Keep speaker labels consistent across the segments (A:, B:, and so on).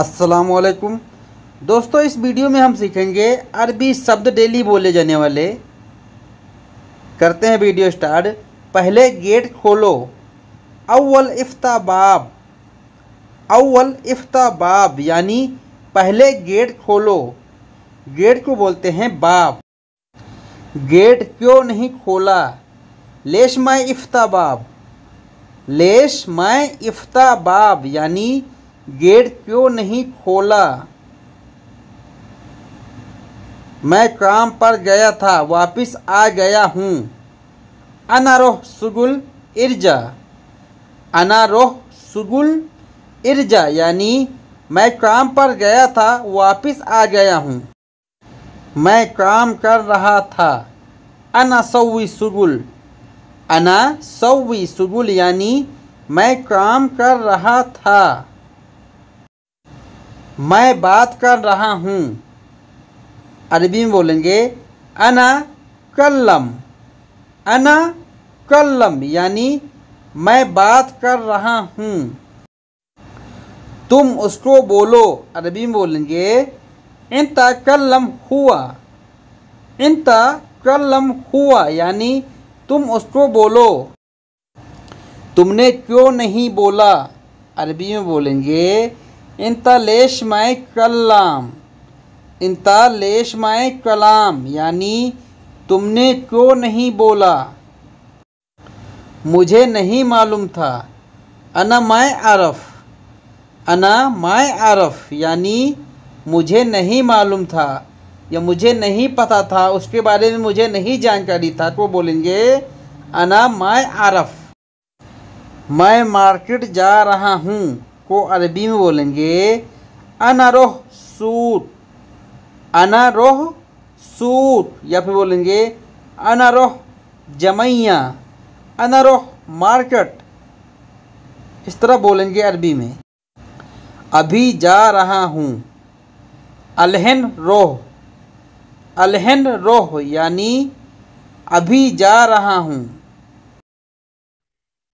A: असलकुम दोस्तों, इस वीडियो में हम सीखेंगे अरबी शब्द डेली बोले जाने वाले। करते हैं वीडियो स्टार्ट। पहले गेट खोलो। अव्वल इफ्ता बाब। अव्वल इफ्ता बाब, यानी पहले गेट खोलो। गेट को बोलते हैं बाब। गेट क्यों नहीं खोला? लेश माए इफ्ता बाब। लेश माए इफ्ता बाब, यानी गेट क्यों नहीं खोला? मैं काम पर गया था, वापस आ गया हूँ। अनारोह सुगुल इर्जा। अनारोह सुगुल इर्जा, यानी मैं काम पर गया था, वापस आ गया हूँ। मैं काम कर रहा था। अना सवी सुगुल। अना सुगुल, यानी मैं काम कर रहा था। मैं बात कर रहा हूँ। अरबी में बोलेंगे, अना कल्लम। अना कल्लम यानी, मैं बात कर रहा हूँ। तुम उसको बोलो। अरबी में बोलेंगे इंता कल्लम हुआ। इंता कल्लम हुआ। यानी, तुम उसको बोलो। तुमने क्यों नहीं बोला? अरबी में बोलेंगे इंतलेश माए कलाम इंतलेश माए कलाम यानी तुमने क्यों नहीं बोला? मुझे नहीं मालूम था। अना माए आरफ। अना माए आरफ, यानी मुझे नहीं मालूम था। या मुझे नहीं पता था, उसके बारे में मुझे नहीं जानकारी था तो बोलेंगे, अना माए आरफ। मैं मार्केट जा रहा हूँ। को अरबी में बोलेंगे अनारोह सूत। अनारोह सूत, या फिर बोलेंगे अनारोह जमैया। अनारोह मार्केट। इस तरह बोलेंगे अरबी में। अभी जा रहा हूँ। अलहन रोह। अलहन रोह, यानी अभी जा रहा हूँ।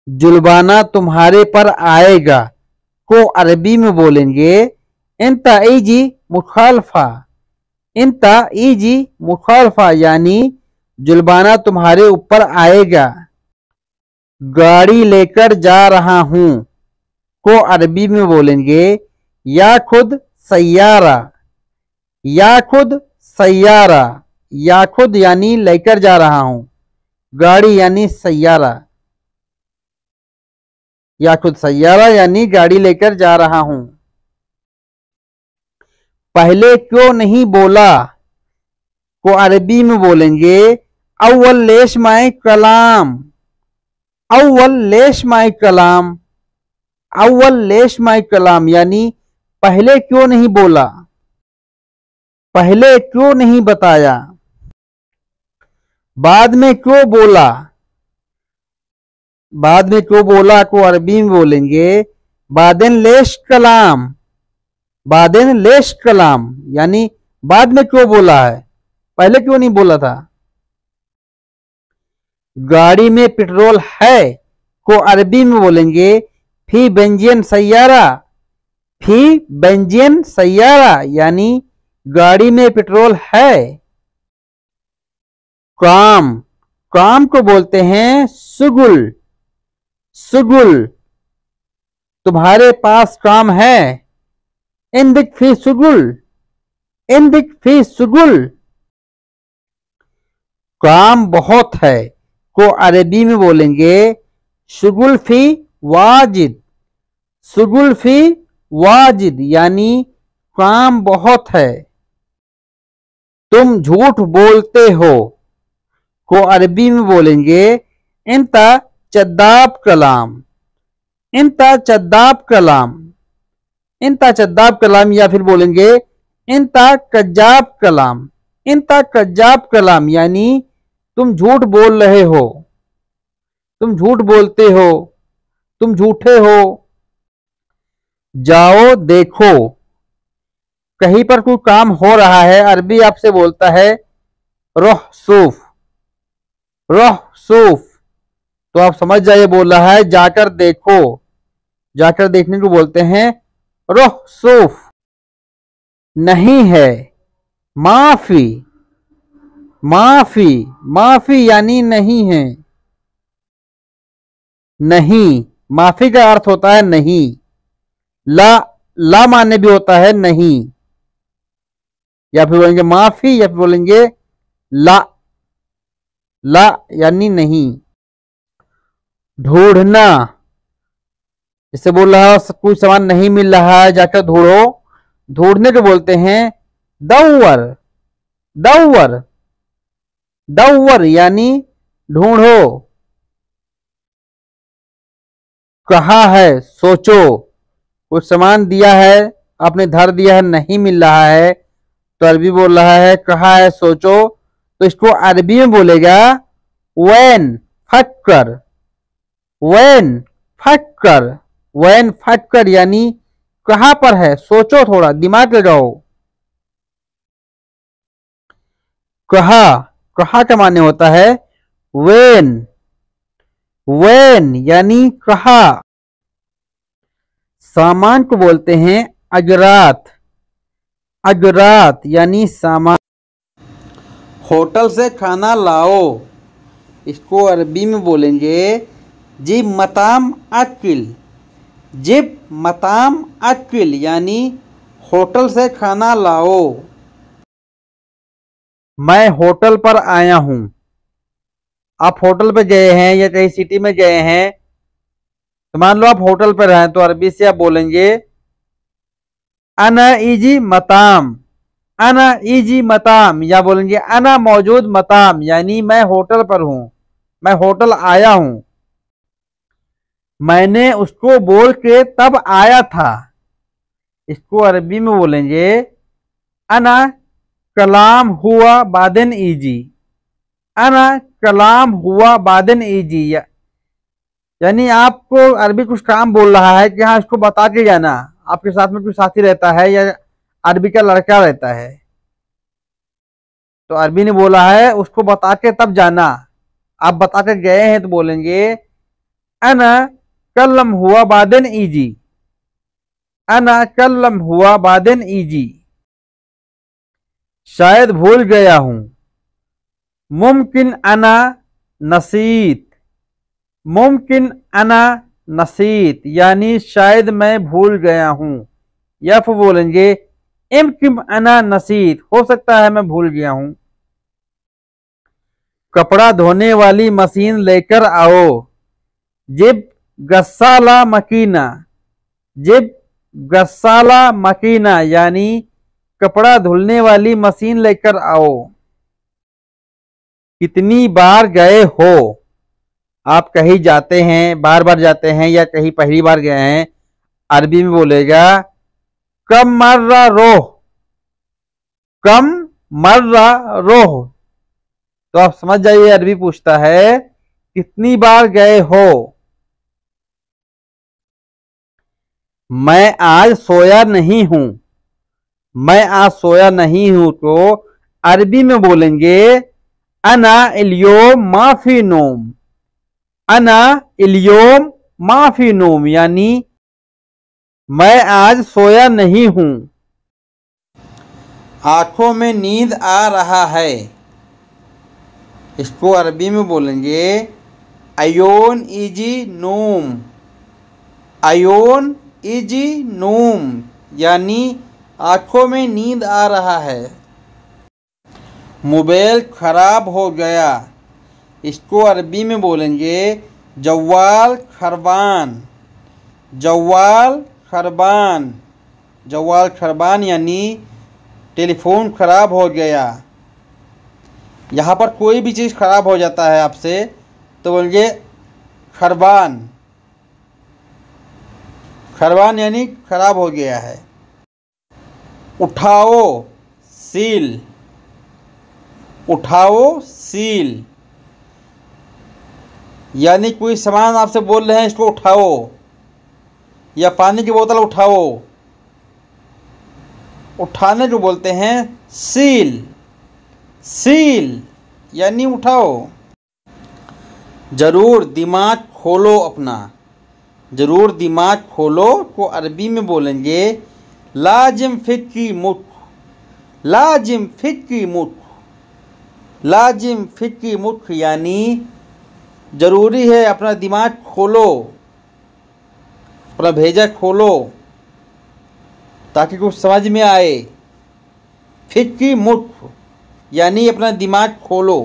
A: जुलबाना तुम्हारे पर आएगा। को अरबी में बोलेंगे इंता ईजी मुखालफा इंता ईजी मुखालफा, यानी जुलबाना तुम्हारे ऊपर आएगा। गाड़ी लेकर जा रहा हूँ, को अरबी में बोलेंगे, या खुद सैारा या खुद सैारा या खुद यानी लेकर जा रहा हूँ, गाड़ी यानी सैारा या खुद सैारा यानी गाड़ी लेकर जा रहा हूँ। पहले क्यों नहीं बोला? को अरबी में बोलेंगे, अव्वल लेश माए कलाम, अव्वल लेश माए कलाम, अव्वल लेश माए कलाम, यानी पहले क्यों नहीं बोला? पहले क्यों नहीं बताया? बाद में क्यों बोला? बाद में क्यों बोला? को अरबी में बोलेंगे। बादन लेश कलाम। बादन लेश कलाम। यानी बाद में क्यों बोला है? पहले क्यों नहीं बोला था? गाड़ी में पेट्रोल है, को अरबी में बोलेंगे। फ़ी बेंजियन सैारा फ़ी बेंजियन सैारा यानी गाड़ी में पेट्रोल है। काम। काम को बोलते हैं सुगुल। सुगुल, तुम्हारे पास काम है। इंदिक फ़ी सुगुल इंदिक फ़ी सुगुल। काम बहुत है, को अरबी में बोलेंगे सुगुल फ़ी वाजिद। सुगुल फ़ी वाजिद, यानी काम बहुत है। तुम झूठ बोलते हो, को अरबी में बोलेंगे इंता चद्दाब कलाम। इंता चद्दाब कलाम। इंता चद्दाब कलाम या फिर बोलेंगे इंता कज्जाब कलाम। इंता कज्जाब कलाम, यानी तुम झूठ बोल रहे हो। तुम झूठ बोलते हो, तुम झूठे हो। जाओ, देखो। कहीं पर कोई काम हो रहा है, अरबी आपसे बोलता है, रोह सूफ। रोह सूफ। तो आप समझ जाइए बोल है, जाकर देखो। जाकर देखने को बोलते हैं रोह सूफ नहीं है, माफ़ी माफ़ी माफ़ी यानी नहीं है। नहीं, माफ़ी का अर्थ होता है नहीं। ला ला माने भी होता है नहीं। या फिर बोलेंगे माफ़ी, या फिर बोलेंगे ला ला यानी नहीं। ढूंढना जैसे बोल रहा कोई सामान नहीं मिल रहा है, जाकर ढूंढो। ढूँढने को बोलते हैं दौवर दौवर दौवर यानी ढूंढो। कहा है, सोचो। कुछ सामान दिया है, आपने धर दिया है, नहीं मिल रहा है। तो अरबी बोल रहा है, कहा है, सोचो। तो इसको अरबी में बोलेगा, वैन फटकर वैन फटकर। वैन फटकर यानी कहाँ पर है? सोचो थोड़ा, दिमाग लगाओ। कहा? कहा का माने होता है? वेन वेन यानी कहा? सामान को बोलते हैं अजरात। अजरात यानी सामान। होटल से खाना लाओ। इसको अरबी में बोलेंगे जी मताम अकिल जिब मताम अकिल यानी होटल से खाना लाओ। मैं होटल पर आया हूँ। आप होटल पर गए हैं या कहीं सिटी में गए हैं? तो मान लो आप होटल पर हैं तो अरबी से आप बोलेंगे, अना इजी मताम, अना इजी मताम। या बोलेंगे, अना मौजूद मताम, यानी मैं होटल पर हूँ, मैं होटल आया हूँ। मैंने उसको बोल के तब आया था। इसको अरबी में बोलेंगे, अना कलाम हुआ बादन ईजी। अना कलाम हुआ बादन ईजी। यानी आपको अरबी कुछ काम बोल रहा है कि हाँ इसको बता के जाना। आपके साथ में कोई साथी रहता है या अरबी का लड़का रहता है। तो अरबी ने बोला है, उसको बता के तब जाना। आप बता के गए हैं तो बोलेंगे, अना कलम हुआ बादन ईजी। अना कलम हुआ बादन ईजी। शायद भूल गया हूँ। मुमकिन अना नसीत। मुमकिन अना नसीत, यानी शायद मैं भूल गया हूँ। या फिर बोलेंगे इमकिम अना नसीत, हो सकता है मैं भूल गया हूँ। कपड़ा धोने वाली मशीन लेकर आओ। जिब गस्साला मकीना जिब गस्साला मकीना यानी कपड़ा धुलने वाली मशीन लेकर आओ। कितनी बार गए हो? आप कहीं जाते हैं बार बार जाते हैं या कहीं पहली बार गए हैं? अरबी में बोलेगा, कम मर्रा रोह। कम मर्रा रोह। तो आप समझ जाइए, अरबी पूछता है, कितनी बार गए हो? मैं आज सोया नहीं हूँ। मैं आज सोया नहीं हूँ तो अरबी में बोलेंगे, अना इलियोम माफ़ी नोम। अना इलियोम माफ़ी नोम यानी, मैं आज सोया नहीं हूँ। आँखों में नींद आ रहा है। इसको अरबी में बोलेंगे, अयोन इजी नोम। अयोन इजी नोम यानी आँखों में नींद आ रहा है। मोबाइल ख़राब हो गया। इसको अरबी में बोलेंगे जवाल खरबान। जवाल खरबान। जवाल खरबान यानी टेलीफोन ख़राब हो गया। यहाँ पर कोई भी चीज़ ख़राब हो जाता है आपसे तो बोलेंगे खरबान। खरबान यानी ख़राब हो गया है। उठाओ सील। उठाओ सील। यानी कोई सामान आपसे बोल रहे हैं, इसको उठाओ। या पानी की बोतल उठाओ। उठाने जो बोलते हैं, सील। सील, यानी उठाओ। ज़रूर दिमाग खोलो अपना। ज़रूर दिमाग खोलो, को अरबी में बोलेंगे, लाजिम फिक्री मुख लाजिम फिक्री मुठ, लाजिम फिक्री मुठ यानी ज़रूरी है अपना दिमाग खोलो, अपना भेजा खोलो, ताकि कुछ समझ में आए। फिक्री मुठ यानी अपना दिमाग खोलो।